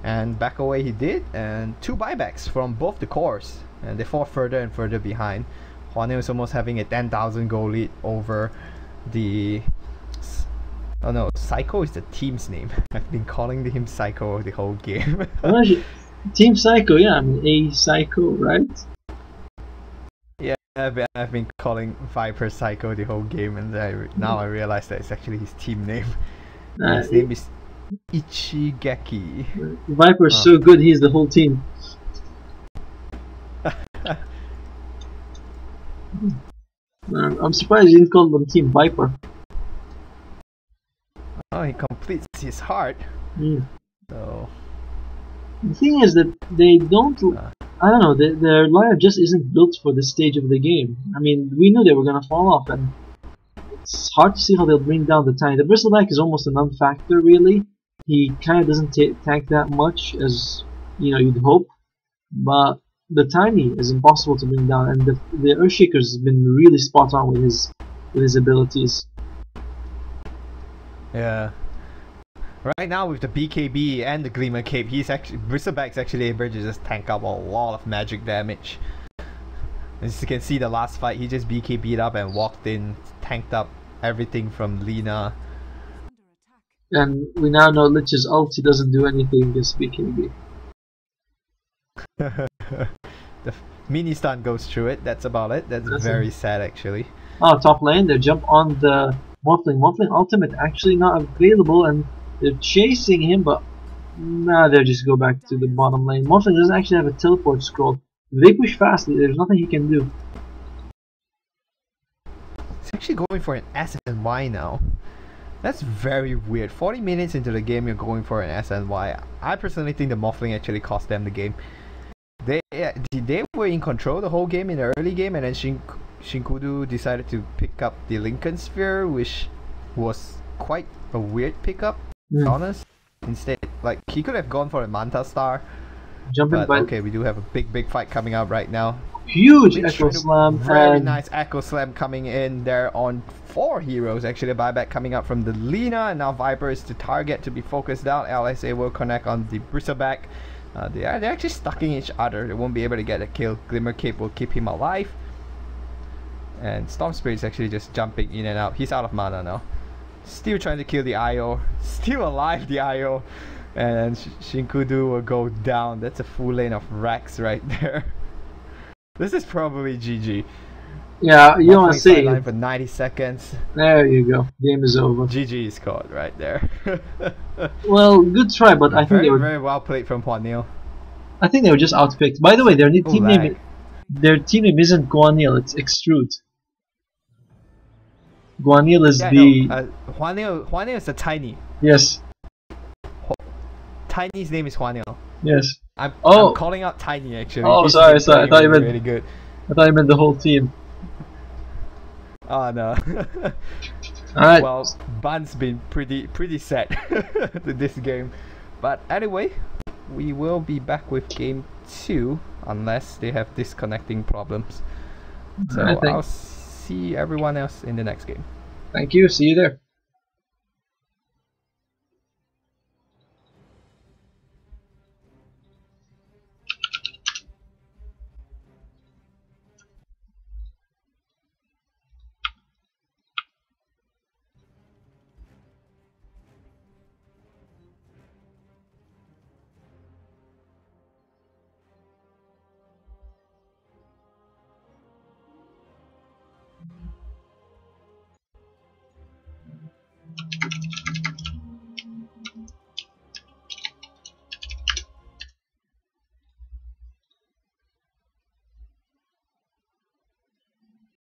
And back away he did, and two buybacks from both the cores, and they fall further and further behind. Juanil is almost having a 10,000 goal lead over the. Oh no, Psycho is the team's name. I've been calling him Psycho the whole game. I'm Team Psycho, yeah, I mean a Psycho, right? Yeah, I've been, I've been calling Viper Psycho the whole game, and I now I realize that it's actually his team name. Uh, his name is Ichigeki. Viper's Oh. so good, he's the whole team. I'm surprised you didn't call them Team Viper. Oh, he completes his heart. Mm. So The thing is that they don't. I don't know. Their, their lineup just isn't built for this stage of the game. I mean, we knew they were gonna fall off, and it's hard to see how they'll bring down the tiny. The bristleback is almost a non-factor, really. He kind of doesn't ta tank that much as you know you'd hope, but the tiny is impossible to bring down, and the the Earthshaker has been really spot on with his with his abilities. yeah. Right now with the BKB and the Glimmer Cape, he's actually Bristleback's actually able to just tank up a lot of magic damage. As you can see the last fight, he just BKB'd up and walked in tanked up everything from Lina. And we now know Lich's ulti doesn't do anything against BKB. the mini stun goes through it. That's about it. That's That's very sad actually. Oh, top lane, they jump on the Morphling. Morphling ultimate actually not available and they're chasing him, but nah, they'll just go back to the bottom lane. Morphling doesn't actually have a teleport scroll. They push fast, there's nothing he can do. He's actually going for an S and Y now. That's very weird. 40 minutes into the game, you're going for an S and Y. I personally think the Morphling actually cost them the game. They they were in control the whole game in the early game, and then Shin, Shinkudu decided to pick up the Linken Sphere, which was quite a weird pickup, to be Hmm. honest. Instead, like he could have gone for a Manta Star, Jumping but by okay, we do have a big, big fight coming up right now. huge Lich Echo Slam Very and nice Echo Slam coming in there on four heroes. Actually, a buyback coming up from the Lina, and now Viper is the target to be focused out. LSA will connect on the Bristleback. Uh, they are they're actually stucking each other. They won't be able to get a kill. Glimmer Cape will keep him alive. And Storm Spirit is actually just jumping in and out. He's out of mana now. Still trying to kill the IO. Still alive, the IO. And Sh- Shinkudu will go down. That's a full lane of Rex right there. This is probably GG. yeah, you want to see. for 90 seconds. there you go. Game is over. GG is called right there. Well, good try, but I think very, they were very well played from Neil. I think they were just outpicked. By the way, their new team lag. name their team name isn't Guanil, it's Extrude. Guanil is Yeah, the no, uh, Juan Neil, is a tiny. yes, Tiny's name is Juan Neil. yes. I'm, Oh. I'm calling out Tiny actually. Oh, He's sorry, sorry, I thought you meant- really good. I thought you meant the whole team. Oh no. Alright. well, Bun's been pretty pretty sad to this game. But anyway, we will be back with game two unless they have disconnecting problems. So I'll see everyone else in the next game. Thank you. See you there.